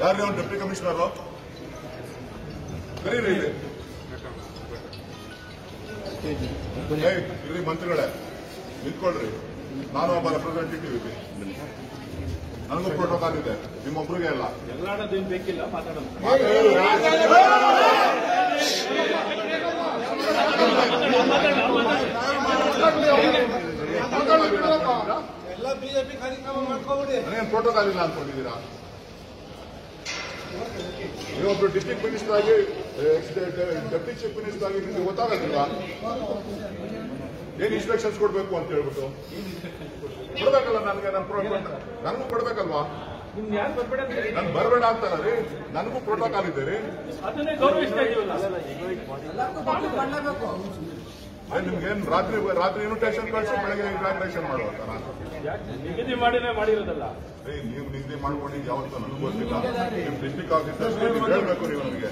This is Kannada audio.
ಯಾರು ಅವ್ನು ಡೆಪ್ಟಿ ಕಮಿಷನರು ಕರೀರಿ ಇಲ್ಲಿ ಇರ್ರಿ ಮಂತ್ರಿಗಳೇ ನಿಂತ್ಕೊಳ್ರಿ ನಾನು ಒಬ್ಬ ರೆಪ್ರೆಸೆಂಟೇಟಿವ್ ಇದ್ದೀನಿ ನನಗೂ ಪ್ರೋಟೋಕಾಲ್ ಇದೆ ನಿಮ್ಮೊಬ್ರಿಗೆ ಅಲ್ಲ ಎಲ್ಲಾಡೋದೇನು ಬೇಕಿಲ್ಲ ಮಾತಾಡೋಣ ಎಲ್ಲ ಬಿಜೆಪಿ ಕಾರ್ಯಕ್ರಮ ಮಾಡ್ಕೊಬಿಡಿ ನನಗೇನು ಪ್ರೋಟೋಕಾಲ್ ಇಲ್ಲ ಅನ್ಕೊಂಡಿದ್ದೀರಾ ನೀವೊಬ್ರು ಡಿಸ್ಟಿಕ್ ಮಿನಿಸ್ಟರ್ ಆಗಿ ಡೆಪ್ಟಿ ಚೀಫ್ ಮಿನಿಸ್ಟರ್ ಆಗಿ ನಿಮ್ಗೆ ಗೊತ್ತಾಗೋದಿಲ್ಲ ಏನ್ ಇನ್ಸ್ಟ್ರಕ್ಷನ್ಸ್ ಕೊಡ್ಬೇಕು ಅಂತ ಹೇಳ್ಬಿಟ್ಟು? ಕೊಡ್ಬೇಕಲ್ಲ ನನಗೆ ನನ್ನ ನನಗೂ ಕೊಡ್ಬೇಕಲ್ವಾ. ನನ್ ಬರಬೇಡ ಅಂತಾರ ರೀ. ನನಗೂ ಪ್ರೋಟೋಕಾಲ್ ಇದೆ ರೀ ನಿಮ್ಗೇನ್ ರಾತ್ರಿ ರಾತ್ರಿ ಇನ್ವಿಟೇಷನ್ ಕಳಿಸಿ ಬೆಳಗ್ಗೆ ಇನ್ವಿಟೇಷನ್ ಮಾಡುವಂತಾರ ಯಾಕೆ ನಿಗದಿ ಮಾಡಿನೇ ಮಾಡಿರೋದಲ್ಲ? ನೀವು ನಿಗದಿ ಮಾಡ್ಕೊಂಡಿದ್ದು ಯಾವತ್ತೂ ನನಗೂ ಗೊತ್ತಿಲ್ಲ. ನಿಮ್ಮ ಡಿಸ್ಟ್ರಿಕ್ಟ್ ಆಫೀಸರ್ಸ್ ಹೇಳ್ಬೇಕು ನೀವು ನನಗೆ.